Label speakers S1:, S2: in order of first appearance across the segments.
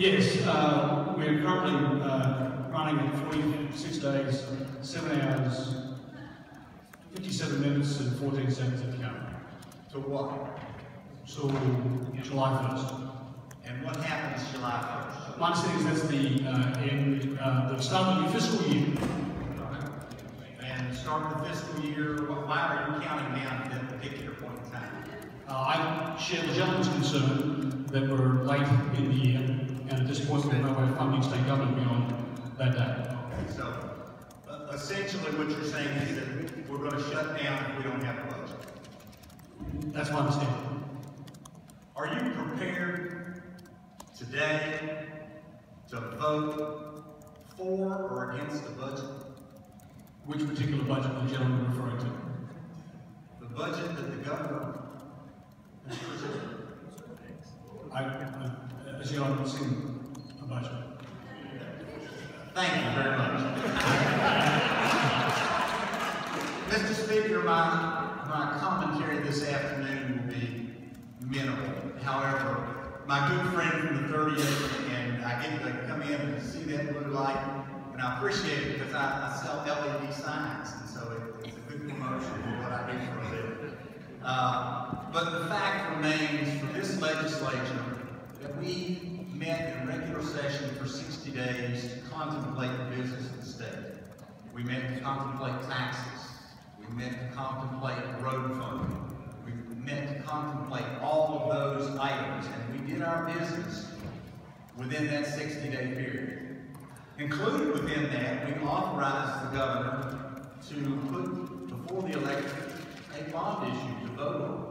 S1: Yes, uh, we're currently uh, running at 46 days, 7 hours, 57 minutes and 14 seconds at the camera.
S2: To what?
S1: So July 1st.
S2: And what happens July 1st?
S1: My understanding is that's the uh, end, uh, the start of the fiscal year.
S2: And start of the fiscal year, wh- why are you counting down to that particular point in time?
S1: Uh, I share the gentleman's concern that we're late in the year, and at this point, we've no way of funding state government beyond that day.
S2: Okay, so uh, essentially what you're saying is that we're going to shut down if we don't have a budget.
S1: That's my understanding.
S2: Are you prepared today to vote for or against the budget?
S1: Which particular budget the gentleman referring to?
S2: The budget that the governor has presented?
S1: I, I- as you I've seen a budget.
S2: Thank you very much. Mr. Speaker, my, my commentary this afternoon will be minimal. However, my good friend from the 30th, and I get to come in and see that blue light, and I appreciate it because I, I sell LED signs, and so it, it's a good promotion for what I do for a living. Uh, but the fact remains for this legislature that we met in regular session for 60 days to contemplate the business of the state. We met to contemplate taxes. We met to contemplate road funding. We met to contemplate all of those items, and we did our business within that 60-day period. Included within that, we authorized the governor to put before the electorate a bond issue to vote on.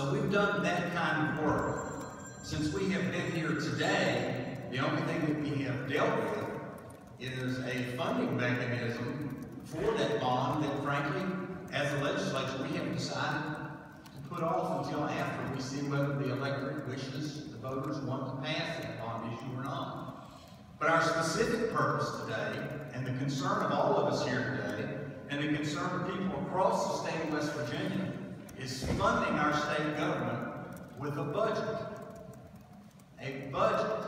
S2: So we've done that kind of work. Since we have been here today, the only thing that we have dealt with is a funding mechanism for that bond that frankly, as a legislature, we have decided to put off until after we see whether the electorate wishes, the voters want to pass that bond issue or not. But our specific purpose today, and the concern of all of us here today, and the concern of people across the state of West Virginia, is funding our state government with a budget. A budget.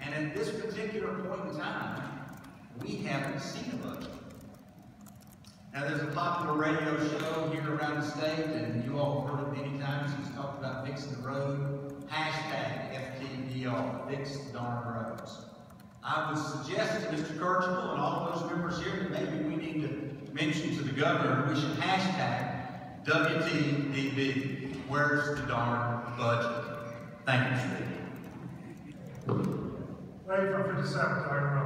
S2: And at this particular point in time, we haven't seen a budget. Now, there's a popular radio show here around the state, and you all have heard it many times. He's talked about fixing the road. Hashtag FTDR, fix the darn roads. I would suggest to Mr. Kirchhoff and all those members here that maybe we need to mention to the governor, we should hashtag WTDB. Where's the darn budget? Thank you. Speaker.
S3: Ready for Tiger Road.